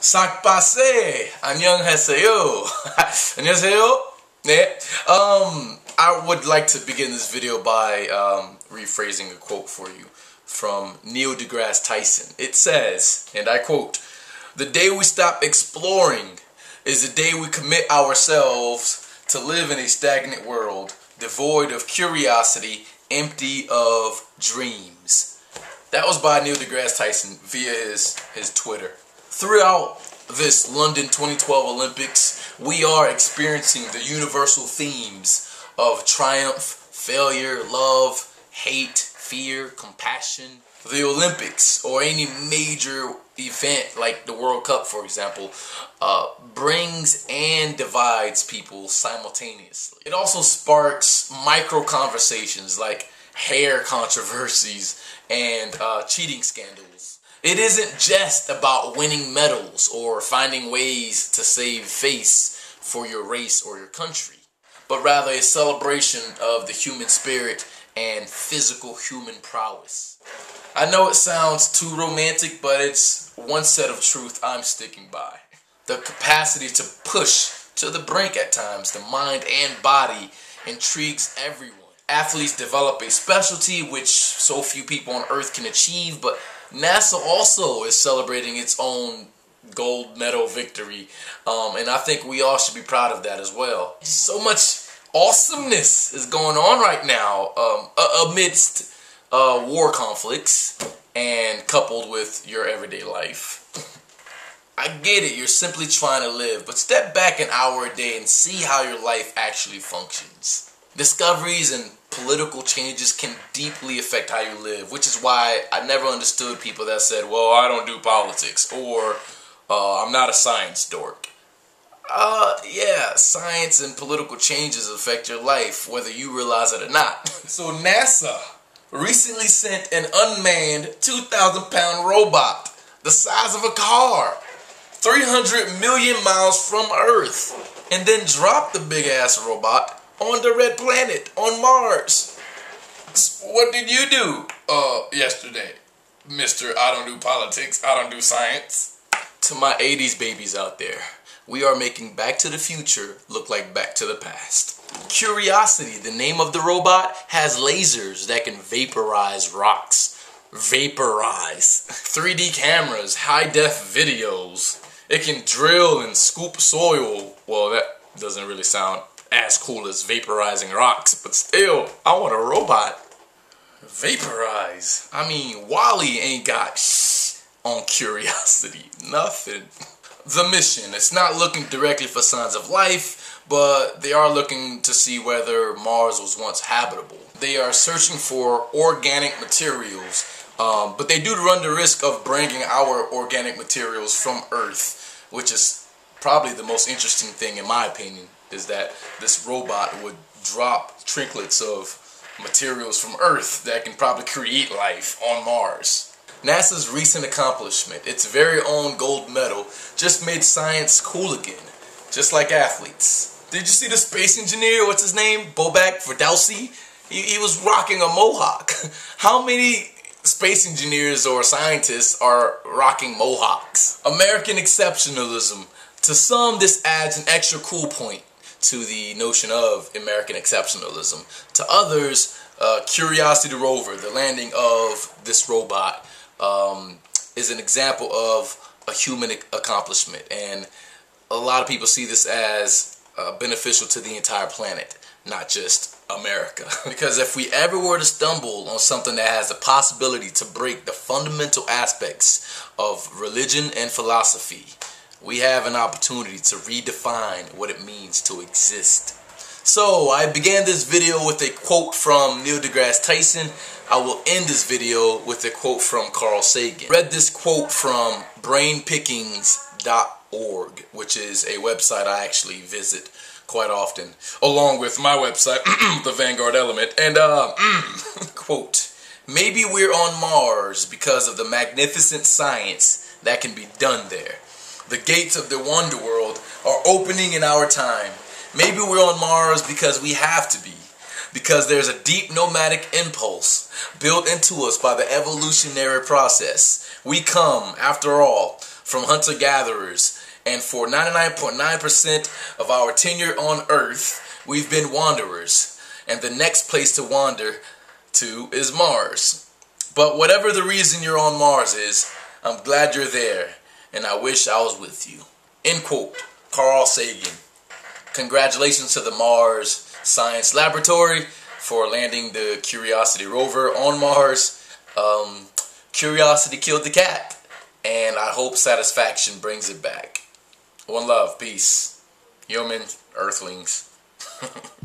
Sakpase! 안녕하세요. 안녕하세요. 네. Um, I would like to begin this video by um, rephrasing a quote for you from Neil deGrasse Tyson. It says, and I quote, The day we stop exploring is the day we commit ourselves to live in a stagnant world, devoid of curiosity, empty of dreams. That was by Neil deGrasse Tyson via his, his Twitter. Throughout this London 2012 Olympics, we are experiencing the universal themes of triumph, failure, love, hate, fear, compassion. The Olympics or any major event like the World Cup, for example, uh, brings and divides people simultaneously. It also sparks micro conversations like hair controversies and uh, cheating scandals. It isn't just about winning medals or finding ways to save face for your race or your country, but rather a celebration of the human spirit and physical human prowess. I know it sounds too romantic, but it's one set of truth I'm sticking by. The capacity to push to the brink at times, the mind and body intrigues everyone. Athletes develop a specialty which so few people on earth can achieve, but NASA also is celebrating its own gold medal victory, um, and I think we all should be proud of that as well. So much awesomeness is going on right now um, amidst uh, war conflicts and coupled with your everyday life. I get it, you're simply trying to live, but step back an hour a day and see how your life actually functions. Discoveries and political changes can deeply affect how you live, which is why I never understood people that said, well, I don't do politics, or uh, I'm not a science dork. Uh, yeah, science and political changes affect your life, whether you realize it or not. so NASA recently sent an unmanned 2,000 pound robot the size of a car 300 million miles from Earth and then dropped the big ass robot on the red planet, on Mars. What did you do uh, yesterday, Mr. I don't do politics, I don't do science? To my 80s babies out there, we are making Back to the Future look like Back to the Past. Curiosity, the name of the robot, has lasers that can vaporize rocks. Vaporize. 3D cameras, high def videos. It can drill and scoop soil. Well, that doesn't really sound as cool as vaporizing rocks, but still, I want a robot. Vaporize. I mean, WALL-E ain't got shh on curiosity. Nothing. The mission. It's not looking directly for signs of life, but they are looking to see whether Mars was once habitable. They are searching for organic materials, um, but they do run the risk of bringing our organic materials from Earth, which is probably the most interesting thing in my opinion is that this robot would drop trinkets of materials from Earth that can probably create life on Mars. NASA's recent accomplishment, its very own gold medal, just made science cool again, just like athletes. Did you see the space engineer, what's his name, Bobak Ferdowsi? He, he was rocking a mohawk. How many space engineers or scientists are rocking mohawks? American exceptionalism. To some, this adds an extra cool point to the notion of American exceptionalism. To others, uh, Curiosity rover, the landing of this robot, um, is an example of a human accomplishment. And a lot of people see this as uh, beneficial to the entire planet, not just America. because if we ever were to stumble on something that has the possibility to break the fundamental aspects of religion and philosophy, we have an opportunity to redefine what it means to exist. So I began this video with a quote from Neil deGrasse Tyson. I will end this video with a quote from Carl Sagan. Read this quote from brainpickings.org, which is a website I actually visit quite often, along with my website, The Vanguard Element. And, uh, quote, maybe we're on Mars because of the magnificent science that can be done there. The gates of the wonder world are opening in our time. Maybe we're on Mars because we have to be. Because there's a deep nomadic impulse built into us by the evolutionary process. We come, after all, from hunter gatherers. And for 99.9% of our tenure on Earth, we've been wanderers. And the next place to wander to is Mars. But whatever the reason you're on Mars is, I'm glad you're there, and I wish I was with you. End quote. Carl Sagan. Congratulations to the Mars Science Laboratory for landing the Curiosity rover on Mars. Um, curiosity killed the cat, and I hope satisfaction brings it back. One love, peace. Humans, earthlings.